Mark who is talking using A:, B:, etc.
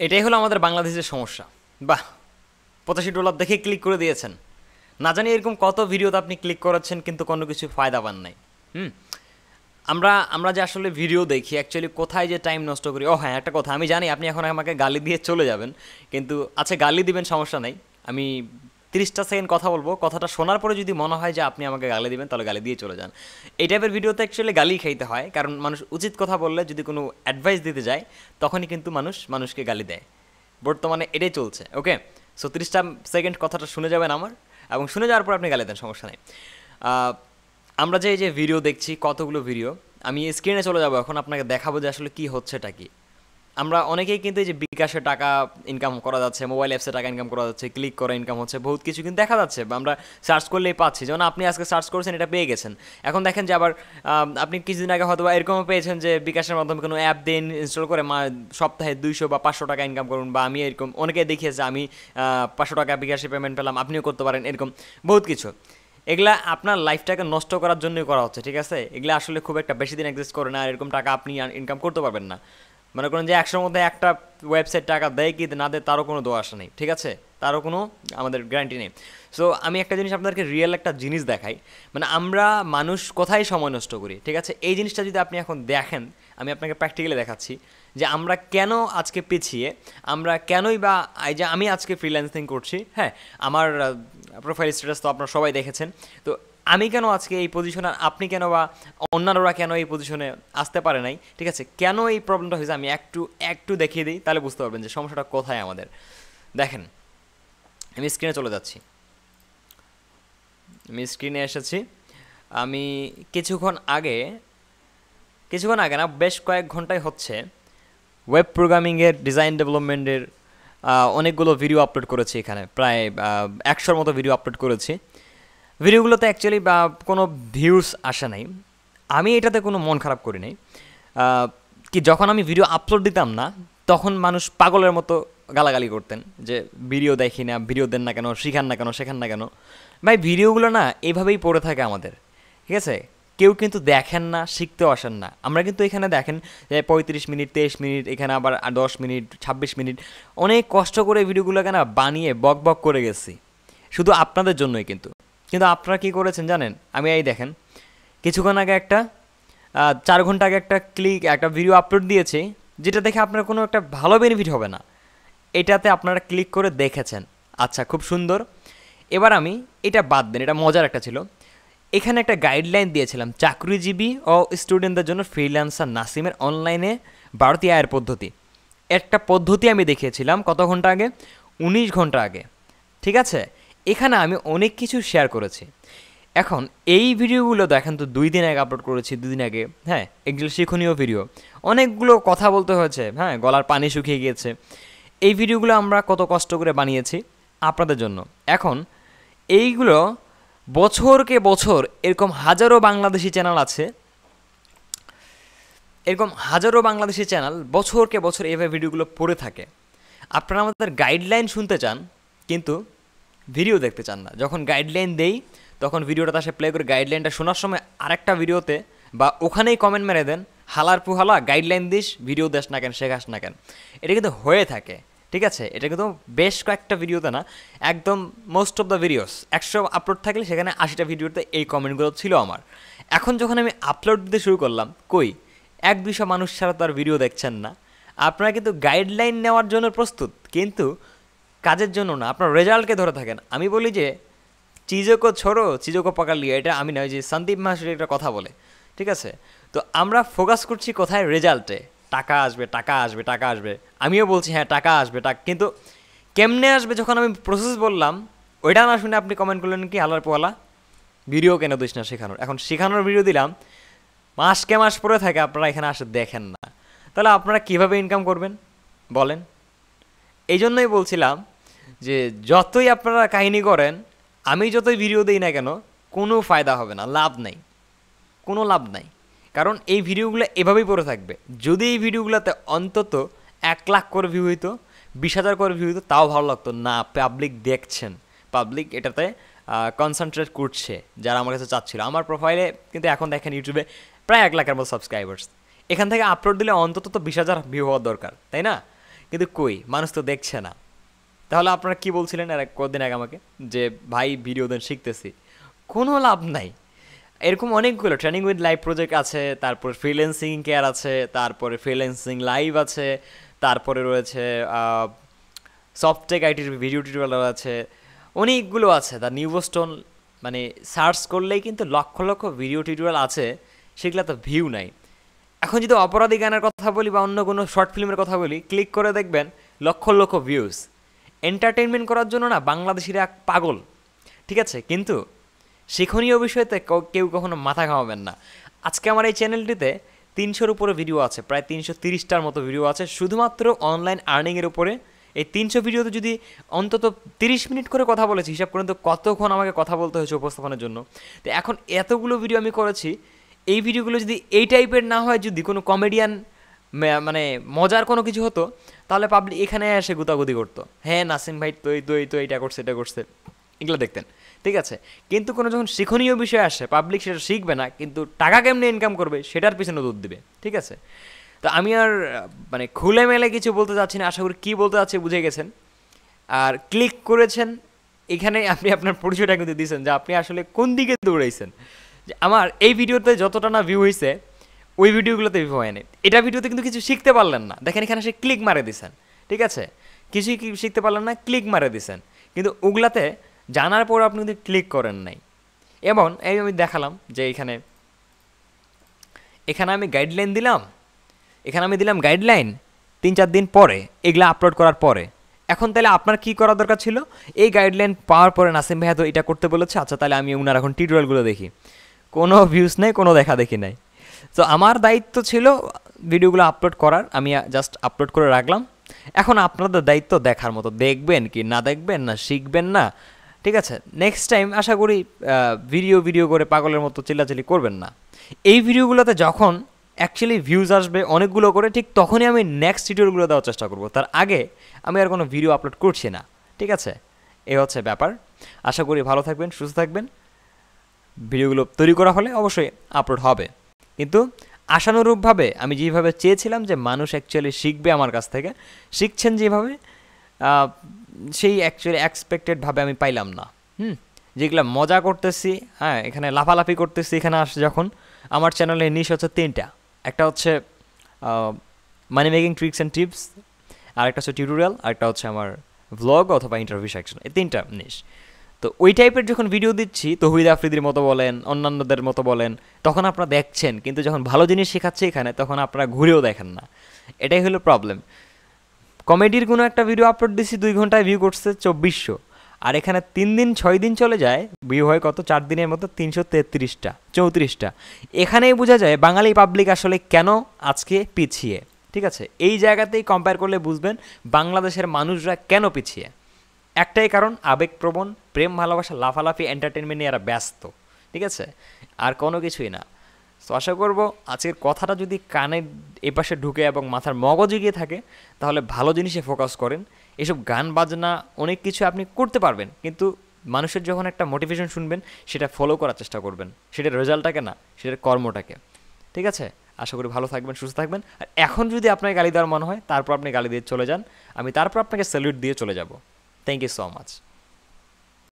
A: এটাই হলো আমাদের বাংলাদেশের সমস্যা। বাহ, পঁচাশি ডলার দেখে ক্লিক করে দিয়েছেন। না জানি এরকম কত ভিডিওতে আপনি ক্লিক করাচ্ছেন, কিন্তু কোনো কিছু ফায়দা পান নাই। হুম, আমরা আমরা যে আসলে ভিডিও দেখি অ্যাকচুয়ালি কোথায় যে টাইম নষ্ট করি। ও হ্যাঁ একটা কথা, আমি জানি আপনি এখন আমাকে গালি দিয়ে চলে যাবেন, কিন্তু আচ্ছা গালি দিবেন সমস্যা নাই। আমি তিরিশটা সেকেন্ড কথা বলব। কথাটা শোনার পরে যদি মনে হয় যে আপনি আমাকে গালি দিবেন, তাহলে গালি দিয়ে চলে যান। এই টাইপের ভিডিওতে অ্যাকচুয়ালি গালি খাইতে হয়, কারণ মানুষ উচিত কথা বললে যদি কোনো অ্যাডভাইস দিতে যায়, তখনই কিন্তু মানুষ মানুষকে গালি দেয়। বর্তমানে এটাই চলছে ওকে সো তিরিশটা সেকেন্ড কথাটা শুনে যাবেন আমার, এবং শুনে যাওয়ার পর আপনি গালি দেন, সমস্যা নেই। আমরা যে এই যে ভিডিও দেখছি, কতগুলো ভিডিও আমি স্ক্রিনে চলে যাব, এখন আপনাকে দেখাবো যে আসলে কি হচ্ছেটা কি। আমরা অনেকেই কিন্তু এই যে বিকাশে টাকা ইনকাম করা যাচ্ছে মোবাইল অ্যাপসে টাকা ইনকাম করা যাচ্ছে ক্লিক করে ইনকাম হচ্ছে, বহুত কিছু কিন্তু দেখা যাচ্ছে। বা আমরা সার্চ করলেই পাচ্ছি। যেমন আপনি আজকে সার্চ করছেন, এটা পেয়ে গেছেন। এখন দেখেন যে আবার আপনি কিছুদিন আগে হয়তো এরকমও পেয়েছেন যে বিকাশের মাধ্যমে কোনো অ্যাপ দিন ইনস্টল করে মা সপ্তাহে দুইশো বা পাঁচশো টাকা ইনকাম করুন, বা আমি এরকম অনেকে দেখিয়েছে, আমি পাঁচশো টাকা বিকাশে পেমেন্ট পেলাম, আপনিও করতে পারেন, এরকম বহুত কিছু। এগুলা আপনার লাইফটাকে নষ্ট করার জন্যই করা হচ্ছে, ঠিক আছে? এগুলা আসলে খুব একটা বেশি দিন এক্সিস্ট করে না, আর এরকম টাকা আপনি ইনকাম করতে পারবেন না। মনে করেন যে একশোর মধ্যে একটা ওয়েবসাইট টাকা দেয় কি, না দেয় তারও কোনো দোয়া আসা নেই, ঠিক আছে? তারও কোনো আমাদের গ্যারান্টি নেই। সো আমি একটা জিনিস আপনাদেরকে রিয়েল একটা জিনিস দেখাই। মানে আমরা মানুষ কোথায় সময় নষ্ট করি, ঠিক আছে? এই জিনিসটা যদি আপনি এখন দেখেন, আমি আপনাকে প্র্যাকটিক্যালি দেখাচ্ছি যে আমরা কেন আজকে পিছিয়ে, আমরা কেনই বা এই যে আমি আজকে ফ্রিল্যান্সিং করছি হ্যাঁ? আমার প্রোফাইল স্ট্যাটাস তো আপনারা সবাই দেখেছেন। তো আমি কেন আজকে এই পজিশনে আপনি কেন বা অন্যান্যরা কেন এই পজিশনে আসতে পারে নাই? ঠিক আছে, কেন এই প্রবলেমটা হয়েছে? আমি একটু একটু দেখিয়ে দিই, তাহলে বুঝতে পারবেন যে সমস্যাটা কোথায় আমাদের। দেখেন, আমি স্ক্রিনে চলে যাচ্ছি। আমি স্ক্রিনে এসেছি। আমি কিছুক্ষণ আগে কিছুক্ষণ আগে না, বেশ কয়েক ঘন্টায় হচ্ছে ওয়েব প্রোগ্রামিংয়ের ডিজাইন ডেভেলপমেন্টের অনেকগুলো ভিডিও আপলোড করেছি এখানে। প্রায় একশোর মতো ভিডিও আপলোড করেছি। ভিডিওগুলোতে অ্যাকচুয়ালি কোনো ভিউস আসে নাই। আমি এটাতে কোনো মন খারাপ করি নাই। কি যখন আমি ভিডিও আপলোড দিতাম না, তখন মানুষ পাগলের মতো গালাগালি করতেন যে ভিডিও দেখি না ভিডিও দেন না কেন, শিখান না কেন, শেখান না কেন। ভাই ভিডিওগুলো না এইভাবেই পড়ে থাকে আমাদের, ঠিক আছে? কেউ কিন্তু দেখেন না, শিখতেও আসেন না। আমরা কিন্তু এখানে দেখেন যে পঁয়ত্রিশ মিনিট, তেইশ মিনিট, এখানে আবার দশ মিনিট, ছাব্বিশ মিনিট, অনেক কষ্ট করে ভিডিওগুলোকে না বানিয়ে বক বক করে গেছি। শুধু আপনাদের জন্যই কিন্তু। কিন্তু আপনারা কি করেছেন জানেন? আমি এই দেখেন, কিছুক্ষণ আগে একটা চার ঘণ্টা আগে একটা ক্লিক একটা ভিডিও আপলোড দিয়েছি, যেটা দেখে আপনার কোনো একটা ভালো বেনিফিট হবে না। এটাতে আপনারা ক্লিক করে দেখেছেন। আচ্ছা খুব সুন্দর। এবার আমি এটা বাদ দেন, এটা মজার একটা ছিল। এখানে একটা গাইডলাইন দিয়েছিলাম, চাকরিজীবী ও স্টুডেন্টদের জন্য ফ্রিল্যান্সার নাসিমের অনলাইনে ভারতীয় আয়ের পদ্ধতি। একটা পদ্ধতি আমি দেখিয়েছিলাম কত ঘণ্টা আগে? উনিশ ঘণ্টা আগে। ঠিক আছে? এখানে আমি অনেক কিছু শেয়ার করেছি। এখন এই ভিডিওগুলো দেখেন তো দুই দিন আগে আপলোড করেছি দুদিন আগে। হ্যাঁ এগুলো শিক্ষণীয় ভিডিও অনেকগুলো কথা বলতে হয়েছে হ্যাঁ গলার পানি শুকিয়ে গিয়েছে। এই ভিডিওগুলো আমরা কত কষ্ট করে বানিয়েছি আপনাদের জন্য। এখন এইগুলো বছরকে বছর এরকম হাজারো বাংলাদেশি চ্যানেল আছে। এরকম হাজারো বাংলাদেশি চ্যানেল বছরকে বছর এভাবে ভিডিওগুলো পড়ে থাকে। আপনারা আমাদের গাইডলাইন শুনতে চান, কিন্তু ভিডিও দেখতে চান না। যখন গাইডলাইন দেই, তখন ভিডিওটা তার সাথে প্লে করে গাইডলাইনটা শোনার সময় আরেকটা ভিডিওতে বা ওখানেই কমেন্ট মেরে দেন, হালার পুহালা গাইডলাইন দিস, ভিডিও দেস না কেন, শেখাস না কেন? এটা কিন্তু হয়ে থাকে, ঠিক আছে? এটা কিন্তু বেশ কয়েকটা ভিডিওতে না, একদম মোস্ট অফ দ্য ভিডিওস একশো আপলোড থাকলে সেখানে আশিটা ভিডিওতে এই কমেন্টগুলো ছিল আমার। এখন যখন আমি আপলোড দিতে শুরু করলাম, কই? এক দুইশো মানুষ ছাড়া তো আর ভিডিও দেখছেন না। আপনারা কিন্তু গাইডলাইন নেওয়ার জন্য প্রস্তুত, কিন্তু কাজের জন্য না, আপনার রেজাল্টকে ধরে থাকেন। আমি বলি যে, চিজোকো ছোড়ো, চিজোকো পাকালিয়ে এটা আমি নয় যে সন্দীপ মাসুরি একটা কথা বলে, ঠিক আছে? তো আমরা ফোকাস করছি কোথায়? রেজাল্টে। টাকা আসবে টাকা আসবে টাকা আসবে। আমিও বলছি হ্যাঁ টাকা আসবে, টাকা কিন্তু কেমনে আসবে যখন আমি প্রসেস বললাম, ওইটা না শুনে আপনি কমেন্ট করলেন কি আলার পোয়ালা ভিডিও কেন দিস না শেখানোর? এখন শেখানোর ভিডিও দিলাম মাসকে মাস পরে থাকে, আপনারা এখানে আসে দেখেন না। তাহলে আপনারা কীভাবে ইনকাম করবেন? বলেন। এই জন্যই বলছিলাম যে যতই আপনারা কাহিনী করেন, আমি যতই ভিডিও দিই না কেন, কোনো ফায়দা হবে না, লাভ নাই। কোনো লাভ নাই। কারণ এই ভিডিওগুলো এভাবেই পড়ে থাকবে। যদি এই ভিডিওগুলোতে অন্তত এক লাখ করে ভিউ হইতো, বিশ হাজার করে ভিউ হইতো, তাও ভালো লাগতো না। পাবলিক দেখছেন। পাবলিক এটাতে কনসেন্ট্রেট করছে, যারা আমার কাছে চাচ্ছিল। আমার প্রোফাইলে কিন্তু এখন দেখেন ইউটিউবে প্রায় এক লাখের মতো সাবস্ক্রাইবার্স এখান থেকে আপলোড দিলে অন্তত তো বিশ হাজার ভিউ হওয়ার দরকার, তাই না? কিন্তু কই? মানুষ তো দেখছে না। তাহলে আপনারা কি বলছিলেন আর কদিন আগে আমাকে? যে, ভাই, ভিডিও দেন, শিখতেছি। কোনো লাভ নাই। এরকম অনেকগুলো ট্রেনিং উইথ লাইভ প্রজেক্ট আছে, তারপর ফ্রিল্যান্সিং কেয়ার আছে, তারপরে ফ্রিল্যান্সিং লাইভ আছে, তারপরে রয়েছে সফটেক আইটির ভিডিও টিউটোরিয়াল আছে, অনেকগুলো আছে। তার নিউবোস্টোন মানে সার্চ করলেই কিন্তু লক্ষ লক্ষ ভিডিও টিউটোরিয়াল আছে, সেগুলো তো ভিউ নাই। এখন যদি অপরাধী গানের কথা বলি বা অন্য কোনো শর্ট ফিল্মের কথা বলি ক্লিক করে দেখবেন লক্ষ লক্ষ ভিউজ এন্টারটেনমেন্ট করার জন্য না বাংলাদেশিরা পাগল, ঠিক আছে? কিন্তু শিক্ষণীয় বিষয়তে কেউ কখনো মাথা ঘামাবেন না। আজকে আমার এই চ্যানেলটিতে তিনশোর উপরে ভিডিও আছে, প্রায় তিনশো তিরিশটার মতো ভিডিও আছে। শুধুমাত্র অনলাইন আর্নিংয়ের উপরে এই তিনশো ভিডিওতে যদি অন্তত তিরিশ মিনিট করে কথা বলেছি, হিসাব করেন তো কতক্ষণ আমাকে কথা বলতে হয়েছে উপস্থাপনের জন্য? তো এখন এতগুলো ভিডিও আমি করেছি, এই ভিডিওগুলো যদি এই টাইপের না হয়, যদি কোনো কমেডিয়ান মানে মজার কোনো কিছু হতো তাহলে পাবলিক এখানে এসে গুতাগুতি করতো। হ্যাঁ নাসিম ভাই তো এই তো এইটা করছে, এটা করছে। এগুলো দেখতেন। ঠিক আছে? কিন্তু কোনো যখন শিক্ষণীয় বিষয় আসে পাবলিক সেটা শিখবে না, কিন্তু টাকা কেমনি ইনকাম করবে, সেটার পিছনে দুধ দিবে। ঠিক আছে? তো আমি আর মানে খুলে মেলে কিছু বলতে চাচ্ছি না, আশা করি কী বলতে চাচ্ছি বুঝে গেছেন। আর ক্লিক করেছেন, এখানে আপনি আপনার পরিচয়টা কিন্তু দিয়েছেন যে আপনি আসলে কোন দিকে দৌড়াইছেন। যে আমার এই ভিডিওতে যতটা না ভিউ হয়েছে ওই ভিডিওগুলোতে ভিউ হয়নি। এটা ভিডিওতে কিন্তু কিছু শিখতে পারলেন না। দেখেন এখানে সে ক্লিক মারে দিছেন, ঠিক আছে? কিছুই শিখতে পারলেন না ক্লিক মারে দিছেন। কিন্তু ওগুলাতে জানার পর আপনি কিন্তু ক্লিক করেন নাই। এবং এই আমি দেখালাম যে এখানে এখানে আমি গাইডলাইন দিলাম, এখানে আমি দিলাম গাইডলাইন তিন চার দিন পরে, এগুলো আপলোড করার পরে। এখন তাহলে আপনার কি করা দরকার ছিল? এই গাইডলাইন পাওয়ার পরে নাসিম ভাইয়া তো এটা করতে বলেছে আচ্ছা তাহলে আমি ওনার এখন টিউটোরিয়ালগুলো দেখি। কোনো ভিউজ নেই, কোনো দেখা দেখি নাই। তো আমার দায়িত্ব ছিল ভিডিওগুলো আপলোড করার, আমি জাস্ট আপলোড করে রাখলাম। এখন আপনাদের দায়িত্ব দেখার মতো, দেখবেন কি না দেখবেন না, শিখবেন না। ঠিক আছে? নেক্সট টাইম আশা করি ভিডিও ভিডিও করে পাগলের মতো চিল্লাচিল্লি করবেন না। এই ভিডিওগুলোতে যখন অ্যাকচুয়ালি ভিউজ আসবে অনেকগুলো করে, ঠিক তখনই আমি নেক্সট ভিডিওগুলো দেওয়ার চেষ্টা করব। তার আগে আমি আর কোনো ভিডিও আপলোড করছি না। ঠিক আছে? এ হচ্ছে ব্যাপার। আশা করি ভালো থাকবেন, সুস্থ থাকবেন। ভিডিওগুলো তৈরি করা হলে অবশ্যই আপলোড হবে। কিন্তু আশানুরূপভাবে আমি যেভাবে চেয়েছিলাম যে মানুষ অ্যাকচুয়ালি শিখবে আমার কাছ থেকে, শিখছেন যেভাবে সেই অ্যাকচুয়ালি এক্সপেক্টেডভাবে আমি পাইলাম না। হুম? যেগুলো মজা করতেছি হ্যাঁ এখানে লাফালাফি করতেছি, এখানে আসে যখন, আমার চ্যানেলের নিশ হচ্ছে তিনটা। একটা হচ্ছে money making tricks and tips আরেকটা হচ্ছে টিউটোরিয়াল আরেকটা হচ্ছে আমার ভ্লগ অথবা ইন্টারভিউ সেকশন এই তিনটা নিশ তো ওই টাইপের যখন ভিডিও দিচ্ছি, তহিদ আফ্রিদির মতো বলেন, অন্যান্যদের মতো বলেন, তখন আপনারা দেখছেন, কিন্তু যখন ভালো জিনিস শেখাচ্ছে এখানে, তখন আপনারা ঘুরেও দেখেন না। এটাই হলো প্রবলেম কমেডির কোনো একটা ভিডিও আপলোড দিচ্ছি দুই ঘন্টায় ভিউ করছে চব্বিশশো। আর এখানে তিন দিন, ছয় দিন চলে যায় ভিউ হয় কত? চার দিনের মতো তিনশো তেত্রিশটা, চৌত্রিশটা। এখানেই বোঝা যায়, বাঙালি পাবলিক আসলে কেন আজকে পিছিয়ে? ঠিক আছে? এই জায়গাতেই কম্পেয়ার করলে বুঝবেন, বাংলাদেশের মানুষরা কেন পিছিয়ে? একটাই কারণ, আবেগপ্রবণ, প্রেম, ভালোবাসা, লাফালাফি এন্টারটেনমেন্ট নিয়ে এরা ব্যস্ত, ঠিক আছে? আর কোনো কিছুই না। তো আশা করব আজকের কথাটা যদি কানে এপাশে ঢুকে এবং মাথার মগজে গিয়ে থাকে, তাহলে ভালো জিনিসে ফোকাস করেন। এসব গান, বাজনা, অনেক কিছু আপনি করতে পারবেন, কিন্তু মানুষের যখন একটা মোটিভেশন শুনবেন, সেটা ফলো করার চেষ্টা করবেন। সেটার রেজাল্টটাকে না, সেটার কর্মটাকে। ঠিক আছে? আশা করি ভালো থাকবেন, সুস্থ থাকবেন। আর এখন যদি আপনাকে গালি দেওয়ার মনে হয়, তারপর আপনি গালি দিয়ে চলে যান। আমি তারপর আপনাকে স্যালিউট দিয়ে চলে যাব। Thank you so much.